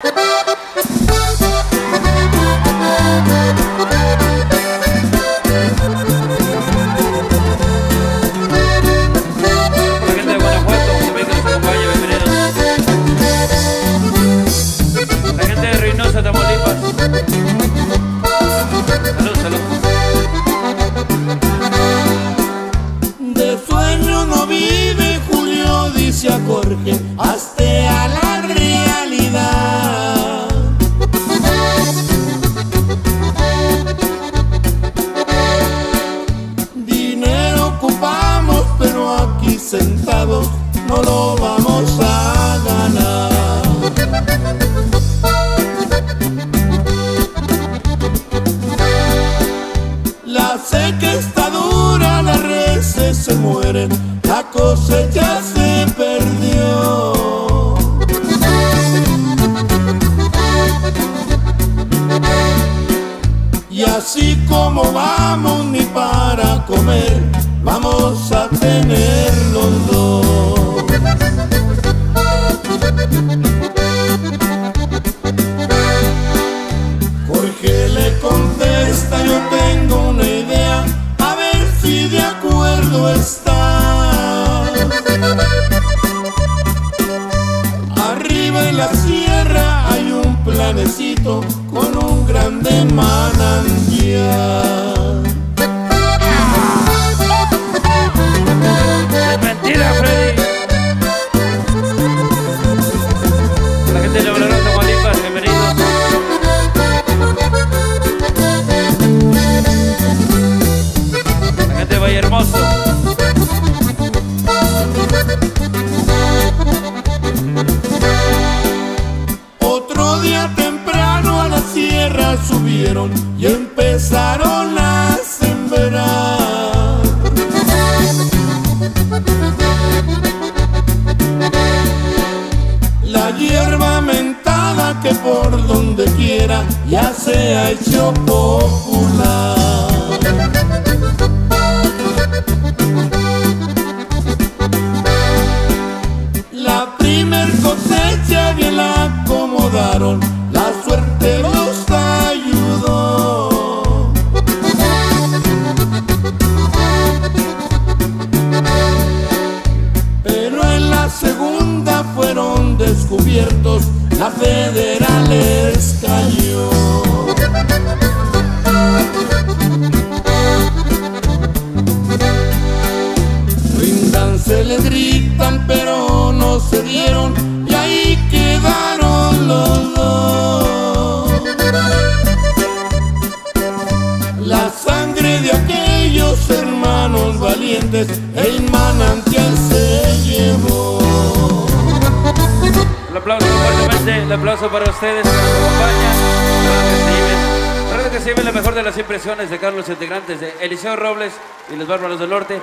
La gente de Guanajuato, también que nos acompaña, bienvenidos. La gente de Reynosa, Tamaulipas. Salud, salud. De sueño no vive Julio, dice a hazte aquí sentados no lo vamos a ganar. La seca está dura, las reses se mueren, la cosecha Así como vamos ni para comer, vamos a tener los dos. Jorge le contesta, yo tengo una idea, a ver si de acuerdo está. Arriba en la sierra hay un planecito subieron y empezaron a sembrar. La hierba mentada que por donde quiera ya se ha hecho popular. La primer cosecha bien la acomodaron, segunda fueron descubiertos, la federal les cayó. Ríndanse, les gritan, pero no se dieron y ahí quedaron los dos. La sangre de aquellos hermanos valientes, el manantial se llevó. Aplauso fuertemente, el aplauso para ustedes que nos acompañan. Recuerden que que se lleven la mejor de las impresiones de Carlos integrantes de Eliseo Robles y los Bárbaros del Norte.